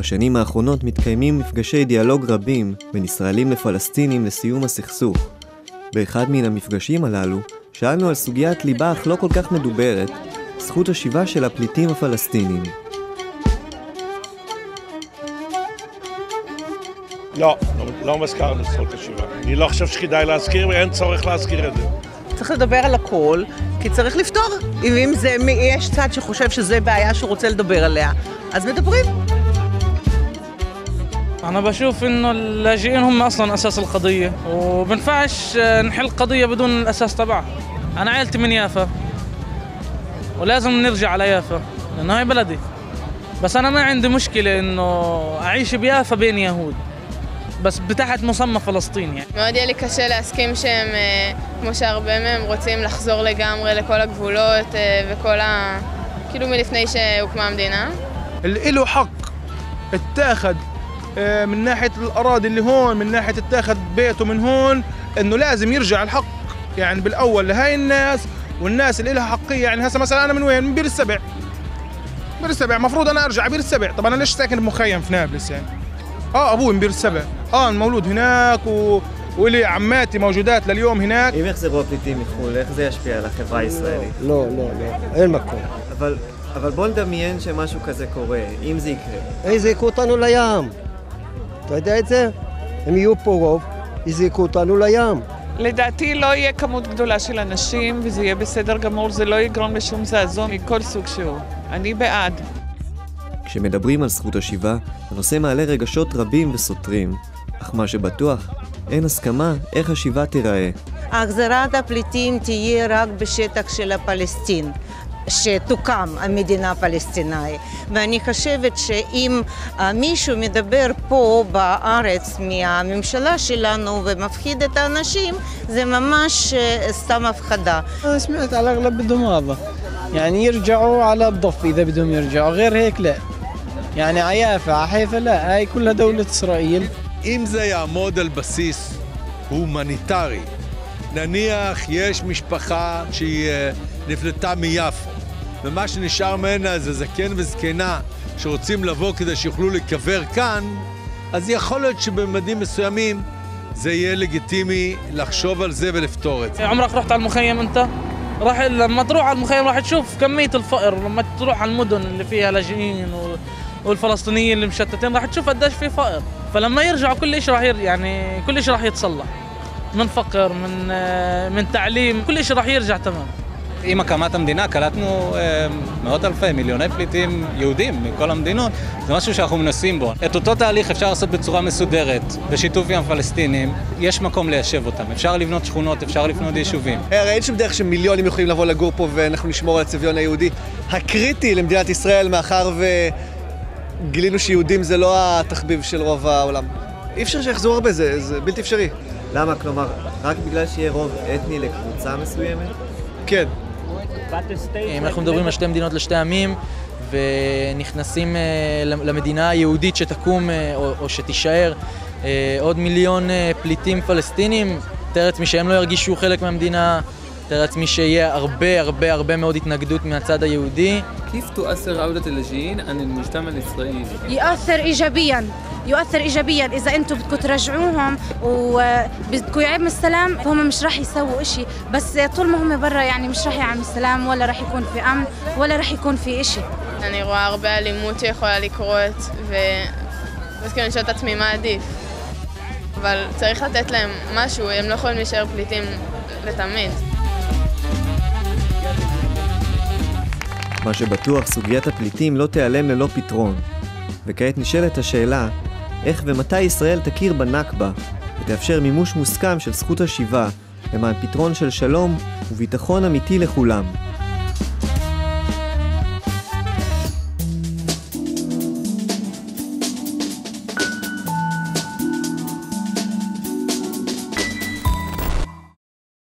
בשנים האחרונות מתקיימים מפגשי דיאלוג רבים בין ישראלים לפלסטינים לסיום הסכסוך. באחד מן המפגשים הללו שאלנו על סוגיית ליבה אך לא כל כך מדוברת, זכות השיבה של הפליטים הפלסטינים. לא, לא, לא מזכר בזכות השיבה. אני לא חושב שכדאי להזכיר ואין צורך להזכיר את זה. צריך לדבר על הכל, כי צריך לפתור. אם זה, יש צד שחושב שזה בעיה שהוא רוצה לדבר עליה, אז מדברים. أنا بشوف إنه اللاجئين هم أصلا أساس القضية وبنفعش نحل قضية بدون الأساس تبعها أنا عائلتي من يافا ولازم نرجع على يافا لأنه هي بلدي بس أنا ما عندي مشكلة إنه أعيش بيافا بين يهود بس تحت مسمى فلسطين يعني מאוד יהיה לי קשה להסכים שהם, אה, כמו שהרבה מהם רוצים לחזור לגמרי לכל הגבולות אה, וכל ה... כאילו מלפני שהוקמה המדינה. اللي له حق اتاخد آه، من ناحيه الاراضي اللي هون من ناحيه اتاخد بيته من هون انه لازم يرجع الحق يعني بالاول لهاي الناس والناس اللي لها حقيه يعني هسه مثلا انا من وين؟ من بير السبع بير السبع المفروض انا ارجع بير السبع طب انا ليش ساكن بمخيم في نابلس يعني؟ اه ابوي من بير السبع اه أنا مولود هناك و... ولي عماتي موجودات لليوم هناك אם יחזרו הפליטים מחו"ל, איך זה ישפיע על החברה הישראלית? לא, לא, לא, אין מקום. אבל, אבל בוא נדמיין שמשהו כזה קורה, אם זה יקרה. יזרקו אותנו לים. אתה יודע את זה? הם יהיו פה רוב, יזרקו אותנו לים. לדעתי לא יהיה כמות גדולה של אנשים וזה יהיה בסדר גמור, זה לא יגרום לשום זעזוע מכל סוג שהוא. אני בעד. כשמדברים על זכות השיבה, הנושא מעלה רגשות רבים וסותרים. אך מה שבטוח, אין הסכמה איך השיבה תיראה. החזרת הפליטים תהיה רק בשטח של הפלסטין. שתוקם המדינה הפלסטינאית. ואני חושבת שאם אה, מישהו מדבר פה בארץ מהממשלה שלנו ומפחיד את האנשים, זה ממש אה, סתם הפחדה. أنا سمعت على الأغلب بدهم هذا يعني يرجعوا على الضفة إذا بدهم يرجعوا غير هيك لا يعني عيافة عحيفة لا هاي كلها دولة إسرائيل אם זה יעמוד על בסיס הומניטרי, נניח יש משפחה שהיא אה, נפלטה מיפו, ומה שנשאר ממנה זה זקן וזקנה שרוצים לבוא כדי שיוכלו להיקבר כאן, אז יכול להיות שבממדים מסוימים זה יהיה לגיטימי לחשוב על זה ולפתור את זה. عمرك رحت على المخيم أنت؟ راح لما تروح على المخيم راح تشوف كمية الفقر لما تروح على المدن اللي فيها لاجئين و- والفلسطينيين اللي مشتتين راح تشوف قديش في فقر فلما يرجعوا كل شيء راح ير... يعني كل شيء راح يتصلح من فقر من آه، من تعليم كل شيء راح يرجع تمام עם הקמת המדינה קלטנו אה, מאות אלפי, מיליוני פליטים יהודים מכל המדינות. זה משהו שאנחנו מנסים בו. את אותו תהליך אפשר לעשות בצורה מסודרת, בשיתוף עם הפלסטינים. יש מקום ליישב אותם. אפשר לבנות שכונות, אפשר לבנות יישובים. הרי אין שום דרך שמיליונים יכולים לבוא לגור פה ואנחנו נשמור על הצביון היהודי הקריטי למדינת ישראל, מאחר וגילינו שיהודים זה לא התחביב של רוב העולם. אי אפשר שיחזרו הרבה, זה, זה בלתי אפשרי. למה? כלומר, רק בגלל שיהיה רוב אתני לקבוצה מסוימת? כן. אם אנחנו מדברים על שתי מדינות לשתי עמים, ונכנסים אה, למדינה היהודית שתקום אה, או, שתישאר אה, עוד מיליון פליטים פלסטינים, תאר לעצמי שהם לא ירגישו חלק מהמדינה, תאר לעצמי שיהיה הרבה הרבה הרבה מאוד התנגדות מהצד היהודי. كيف تؤثر عودة اللاجئين عن المجتمع الإسرائيلي؟ يؤثر ايجابيا يؤثر ايجابيا اذا انتم بدكم ترجعوهم وبدكم يعم السلام فهم مش راح يسووا إشي بس طول ما هم برا يعني مش راح يعم السلام ولا راح يكون في امن ولا راح يكون في إشي אני רואה הרבה אלימות שיכולה לקרות, ו... ואז כאילו אני שואלת את עצמי מה עדיף. אבל צריך לתת להם משהו, הם לא יכולים להישאר פליטים לתמיד. מה שבטוח, סוגיית הפליטים לא תיעלם ללא פתרון. וכעת נשאלת השאלה, איך ומתי ישראל תכיר בנכבה, ותאפשר מימוש מוסכם של זכות השיבה, למען פתרון של שלום וביטחון אמיתי לכולם.